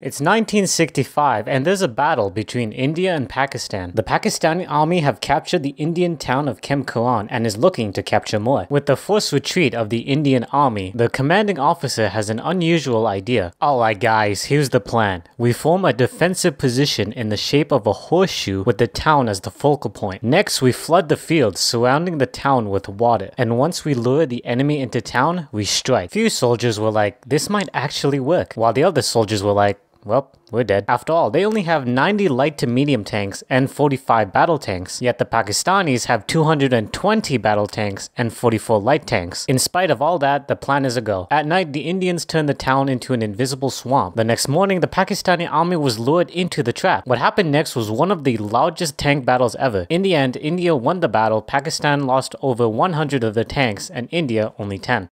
It's 1965 and there's a battle between India and Pakistan. The Pakistani army have captured the Indian town of Khem Karan and is looking to capture more. With the forced retreat of the Indian army, the commanding officer has an unusual idea. Alright guys, here's the plan. We form a defensive position in the shape of a horseshoe with the town as the focal point. Next, we flood the fields surrounding the town with water. And once we lure the enemy into town, we strike. Few soldiers were like, this might actually work, while the other soldiers were like, well, we're dead. After all, they only have 90 light to medium tanks and 45 battle tanks, yet the Pakistanis have 220 battle tanks and 44 light tanks. In spite of all that, the plan is a go. At night, the Indians turn the town into an invisible swamp. The next morning, the Pakistani army was lured into the trap. What happened next was one of the largest tank battles ever. In the end, India won the battle, Pakistan lost over 100 of their tanks, and India only 10.